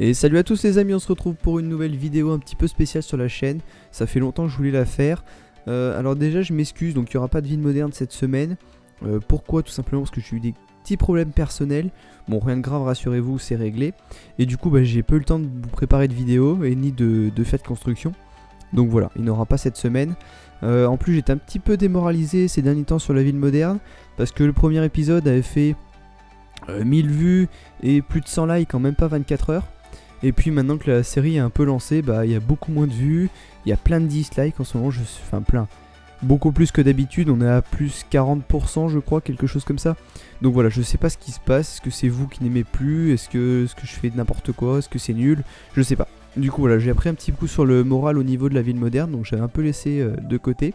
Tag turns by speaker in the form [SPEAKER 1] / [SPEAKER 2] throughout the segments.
[SPEAKER 1] Et salut à tous les amis, on se retrouve pour une nouvelle vidéo un petit peu spéciale sur la chaîne. Ça fait longtemps que je voulais la faire. Euh, alors déjà je m'excuse, donc il n'y aura pas de vie moderne cette semaine. Euh, pourquoi? Tout simplement parce que j'ai eu des petits problèmes personnels. Bon rien de grave, rassurez-vous, c'est réglé. Et du coup bah, j'ai peu eu le temps de vous préparer de vidéo et ni de, faire de construction. Donc voilà, il n'y aura pas cette semaine. Euh, en plus j'étais un petit peu démoralisé ces derniers temps sur la ville moderne. Parce que le premier épisode avait fait 1000 vues et plus de 100 likes en même pas 24 heures. Et puis maintenant que la série est un peu lancée, bah il y a beaucoup moins de vues, il y a plein de dislikes en ce moment, je suis enfin plein. Beaucoup plus que d'habitude, on est à plus 40% je crois, quelque chose comme ça. Donc voilà, je sais pas ce qui se passe, est-ce que c'est vous qui n'aimez plus, est-ce que, que je fais n'importe quoi, est-ce que c'est nul, je sais pas. Du coup voilà, j'ai appris un petit coup sur le moral au niveau de la ville moderne, donc j'avais un peu laissé euh, de côté.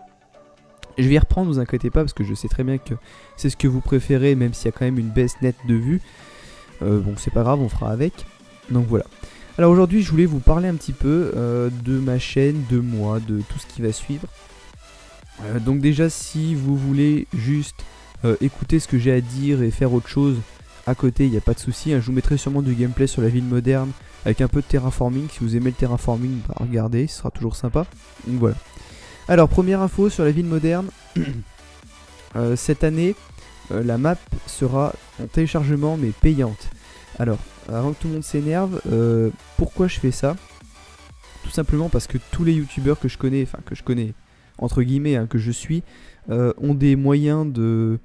[SPEAKER 1] Je vais y reprendre, vous inquiétez pas, parce que je sais très bien que c'est ce que vous préférez, même s'il y a quand même une baisse nette de vues. Euh, bon, c'est pas grave, on fera avec. Donc voilà. Alors aujourd'hui, je voulais vous parler un petit peu euh, de ma chaîne, de moi, de tout ce qui va suivre. Euh, donc déjà, si vous voulez juste euh, écouter ce que j'ai à dire et faire autre chose à côté, il n'y a pas de souci. Hein. je vous mettrai sûrement du gameplay sur la ville moderne avec un peu de terraforming. Si vous aimez le terraforming, bah, regardez, ce sera toujours sympa. Voilà. Alors, première info sur la ville moderne. cette année, la map sera en téléchargement mais payante. Alors, avant que tout le monde s'énerve, euh, pourquoi je fais ça? Tout simplement parce que tous les youtubeurs que je connais, enfin que je connais entre guillemets, hein, que je suis, euh, ont des moyens de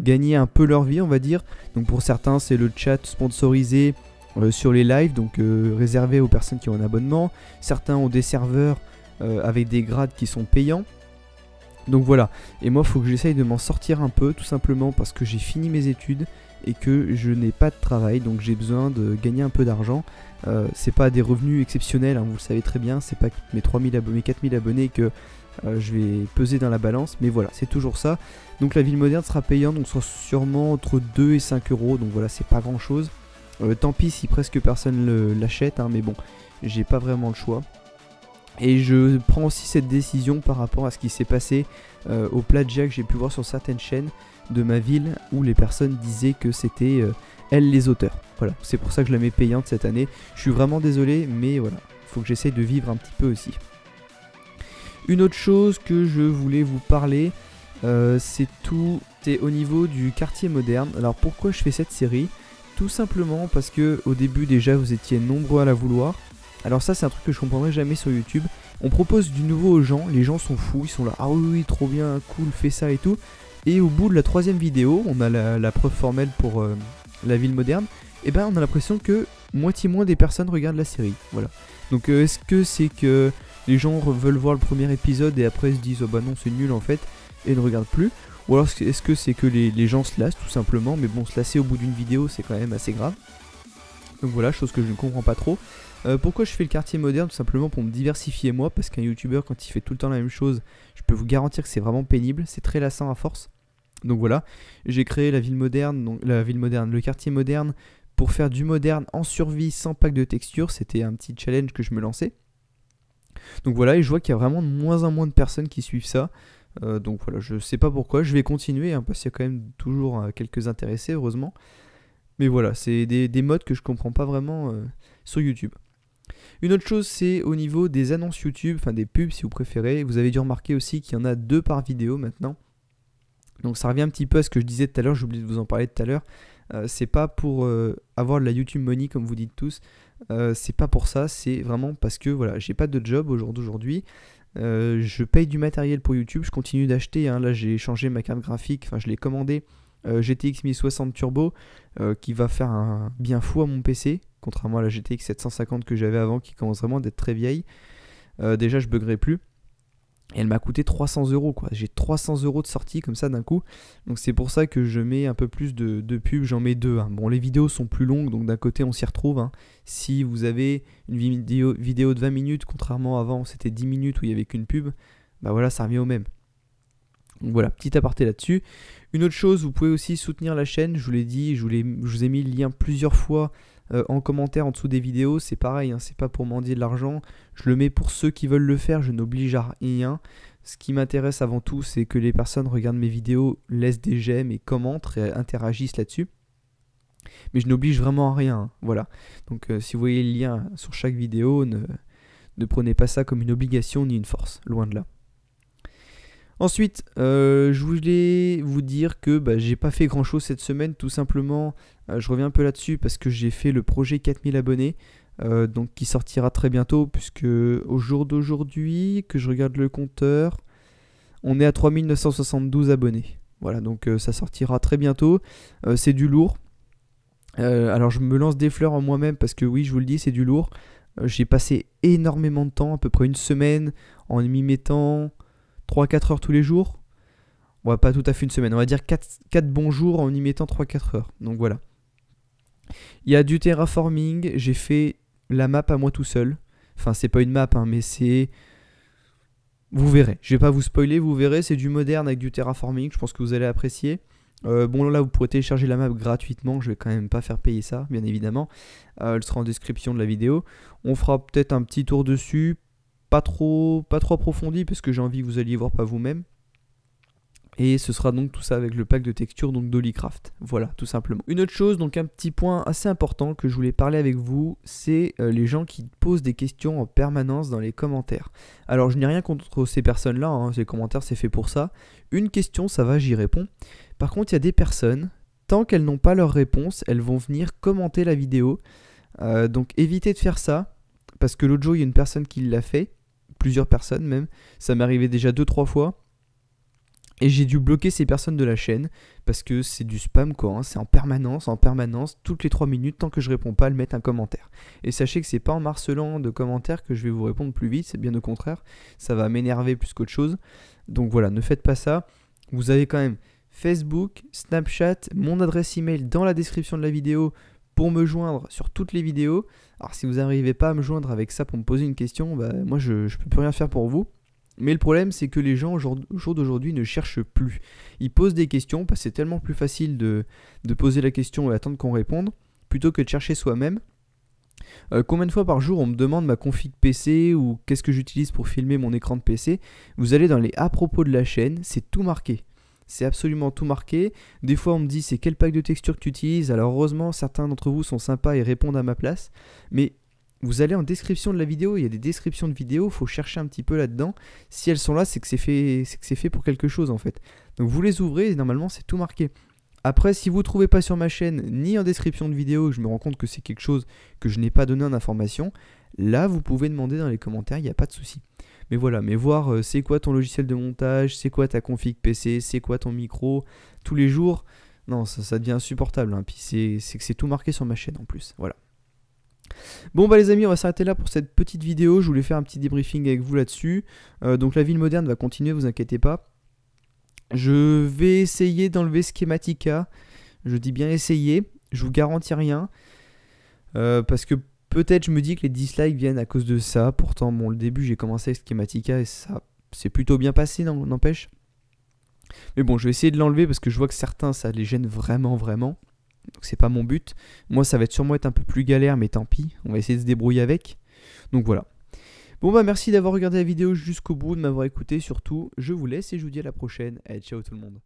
[SPEAKER 1] gagner un peu leur vie, on va dire. Donc pour certains, c'est le chat sponsorisé euh, sur les lives, donc réservé aux personnes qui ont un abonnement. Certains ont des serveurs avec des grades qui sont payants. Donc voilà, et moi il faut que j'essaye de m'en sortir un peu, tout simplement parce que j'ai fini mes études et que je n'ai pas de travail, donc j'ai besoin de gagner un peu d'argent. Euh, c'est pas des revenus exceptionnels, hein, vous le savez très bien, c'est pas mes 3000 abonnés, 4000 abonnés que euh, je vais peser dans la balance, mais voilà, c'est toujours ça. Donc la ville moderne sera payante, donc sera sûrement entre 2 et 5 euros, donc voilà, c'est pas grand chose. Euh, tant pis si presque personne l'achète, hein, mais bon, j'ai pas vraiment le choix. Et je prends aussi cette décision par rapport à ce qui s'est passé au plagiat que j'ai pu voir sur certaines chaînes de ma ville où les personnes disaient que c'était euh, elles les auteurs. Voilà, c'est pour ça que je la mets payante cette année. Je suis vraiment désolé, mais voilà, il faut que j'essaye de vivre un petit peu aussi. Une autre chose que je voulais vous parler, euh, c'est tout, c'est au niveau du quartier moderne. Alors pourquoi je fais cette série? Tout simplement parce que au début déjà vous étiez nombreux à la vouloir. Alors ça c'est un truc que je comprendrai jamais sur YouTube. On propose du nouveau aux gens, les gens sont fous, ils sont là, ah oui, oui trop bien, cool, fais ça et tout. Et au bout de la troisième vidéo, on a la, preuve formelle pour euh, la ville moderne, et ben on a l'impression que moitié moins des personnes regardent la série. Voilà. Donc euh, est-ce que c'est que les gens veulent voir le premier épisode et après se disent oh bah non c'est nul en fait et ne regardent plus? Ou alors est-ce que c'est que les, gens se lassent tout simplement Mais bon se lasser au bout d'une vidéo c'est quand même assez grave. Donc voilà, chose que je ne comprends pas trop. Euh, pourquoi je fais le quartier moderne? Tout simplement pour me diversifier moi, parce qu'un youtubeur quand il fait tout le temps la même chose, je peux vous garantir que c'est vraiment pénible, c'est très lassant à force. Donc voilà, j'ai créé la ville moderne, donc la ville moderne, le quartier moderne pour faire du moderne en survie sans pack de texture. C'était un petit challenge que je me lançais. Donc voilà, et je vois qu'il y a vraiment de moins en moins de personnes qui suivent ça. Euh, donc voilà, je sais pas pourquoi, je vais continuer hein, parce qu'il y a quand même toujours euh, quelques intéressés, heureusement. Mais voilà, c'est des, modes que je comprends pas vraiment euh, sur YouTube. Une autre chose, c'est au niveau des annonces YouTube, enfin des pubs si vous préférez. Vous avez dû remarquer aussi qu'il y en a deux par vidéo maintenant. Donc ça revient un petit peu à ce que je disais tout à l'heure, j'ai oublié de vous en parler tout à l'heure. Euh, c'est pas pour euh, avoir de la YouTube money comme vous dites tous. C'est pas pour ça, c'est vraiment parce que voilà, j'ai pas de job aujourd'hui. je paye du matériel pour YouTube, je continue d'acheter. Hein. là, j'ai changé ma carte graphique, enfin, je l'ai commandé GTX 1060 Turbo qui va faire un bien fou à mon PC, contrairement à la GTX 750 que j'avais avant qui commence vraiment d'être très vieille. déjà, je buggerai plus. Et elle m'a coûté 300 euros quoi. J'ai 300 euros de sortie comme ça d'un coup. Donc c'est pour ça que je mets un peu plus de, de pubs. J'en mets deux. Hein. Bon, les vidéos sont plus longues, donc d'un côté on s'y retrouve. Hein. Si vous avez une vidéo, vidéo de 20 minutes, contrairement à avant c'était 10 minutes où il n'y avait qu'une pub, bah voilà, ça revient au même. Donc voilà, petit aparté là-dessus. Une autre chose, vous pouvez aussi soutenir la chaîne. Je vous l'ai dit, je vous, ai mis le lien plusieurs fois euh, en commentaire en dessous des vidéos. C'est pareil, hein, c'est pas pour mendier de l'argent. Je le mets pour ceux qui veulent le faire, je n'oblige à rien. Ce qui m'intéresse avant tout, c'est que les personnes regardent mes vidéos, laissent des j'aime et commentent et interagissent là-dessus. Mais je n'oblige vraiment à rien, hein, voilà. Donc si vous voyez le lien sur chaque vidéo, ne prenez pas ça comme une obligation ni une force, loin de là. Ensuite, euh, je voulais vous dire que bah, j'ai pas fait grand chose cette semaine, tout simplement. Euh, je reviens un peu là-dessus parce que j'ai fait le projet 4000 abonnés, euh, donc qui sortira très bientôt, puisque au jour d'aujourd'hui, que je regarde le compteur, on est à 3972 abonnés. Voilà, donc ça sortira très bientôt. c'est du lourd. alors je me lance des fleurs en moi-même parce que oui, je vous le dis, c'est du lourd. j'ai passé énormément de temps, à peu près une semaine, en m'y mettant 3-4 heures tous les jours. On pas tout à fait une semaine, on va dire 4, 4 bons jours en y mettant 3-4 heures. Donc voilà. Il y a du terraforming, j'ai fait la map à moi tout seul. Enfin, c'est pas une map, hein, mais c'est. Vous verrez. Je vais pas vous spoiler, vous verrez. C'est du moderne avec du terraforming. Je pense que vous allez apprécier. Euh, bon, là, vous pourrez télécharger la map gratuitement. Je vais quand même pas faire payer ça, bien évidemment. Euh, elle sera en description de la vidéo. On fera peut-être un petit tour dessus pas trop, pas trop approfondi parce que j'ai envie que vous alliez voir pas vous-même. Et ce sera donc tout ça avec le pack de texture donc d'Holycraft. Voilà, tout simplement. Une autre chose, donc un petit point assez important que je voulais parler avec vous, c'est euh, les gens qui posent des questions en permanence dans les commentaires. Alors je n'ai rien contre ces personnes-là, hein, ces commentaires c'est fait pour ça. Une question, ça va, j'y réponds. Par contre, il y a des personnes, tant qu'elles n'ont pas leur réponse, elles vont venir commenter la vidéo. Euh, donc évitez de faire ça, parce que l'autre jour, il y a une personne qui l'a fait plusieurs personnes même. Ça m'est arrivé déjà 2-3 fois. Et j'ai dû bloquer ces personnes de la chaîne parce que c'est du spam quoi, hein. c'est en permanence, en permanence, toutes les 3 minutes, tant que je réponds pas, elles mettent un commentaire. Et sachez que c'est pas en marcelant de commentaires que je vais vous répondre plus vite, c'est bien au contraire, ça va m'énerver plus qu'autre chose. Donc voilà, ne faites pas ça. Vous avez quand même Facebook, Snapchat, mon adresse email dans la description de la vidéo pour me joindre sur toutes les vidéos. Alors si vous n'arrivez pas à me joindre avec ça pour me poser une question, bah, moi je ne peux plus rien faire pour vous. Mais le problème c'est que les gens au jour, d'aujourd'hui ne cherchent plus. Ils posent des questions parce que c'est tellement plus facile de, poser la question et attendre qu'on réponde plutôt que de chercher soi-même. Euh, combien de fois par jour on me demande ma config PC ou qu'est-ce que j'utilise pour filmer mon écran de PC Vous allez dans les à propos de la chaîne, c'est tout marqué. C'est absolument tout marqué. Des fois, on me dit c'est quel pack de texture que tu utilises? Alors, heureusement, certains d'entre vous sont sympas et répondent à ma place. Mais vous allez en description de la vidéo, il y a des descriptions de vidéos, il faut chercher un petit peu là-dedans. Si elles sont là, c'est que c'est fait, que c'est fait pour quelque chose en fait. Donc vous les ouvrez et normalement c'est tout marqué. Après, si vous ne trouvez pas sur ma chaîne ni en description de vidéo, je me rends compte que c'est quelque chose que je n'ai pas donné en information, là vous pouvez demander dans les commentaires, il n'y a pas de souci. Mais voilà, mais voir euh, c'est quoi ton logiciel de montage, c'est quoi ta config PC, c'est quoi ton micro, tous les jours, non, ça, devient insupportable. Hein. Puis c'est que c'est tout marqué sur ma chaîne en plus. Voilà. Bon bah les amis, on va s'arrêter là pour cette petite vidéo. Je voulais faire un petit débriefing avec vous là-dessus. Euh, donc la ville moderne va continuer, vous inquiétez pas. Je vais essayer d'enlever Schematica. Je dis bien essayer. Je vous garantis rien. Euh, parce que Peut-être je me dis que les dislikes viennent à cause de ça. Pourtant, bon, le début, j'ai commencé avec Schematica et ça c'est plutôt bien passé, n'empêche. Mais bon, je vais essayer de l'enlever parce que je vois que certains, ça les gêne vraiment, vraiment. Donc c'est pas mon but. Moi, ça va être sûrement être un peu plus galère, mais tant pis. On va essayer de se débrouiller avec. Donc voilà. Bon bah merci d'avoir regardé la vidéo jusqu'au bout, de m'avoir écouté surtout. Je vous laisse et je vous dis à la prochaine. Allez, ciao tout le monde.